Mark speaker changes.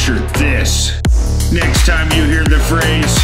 Speaker 1: picture this. Next time you hear the phrase,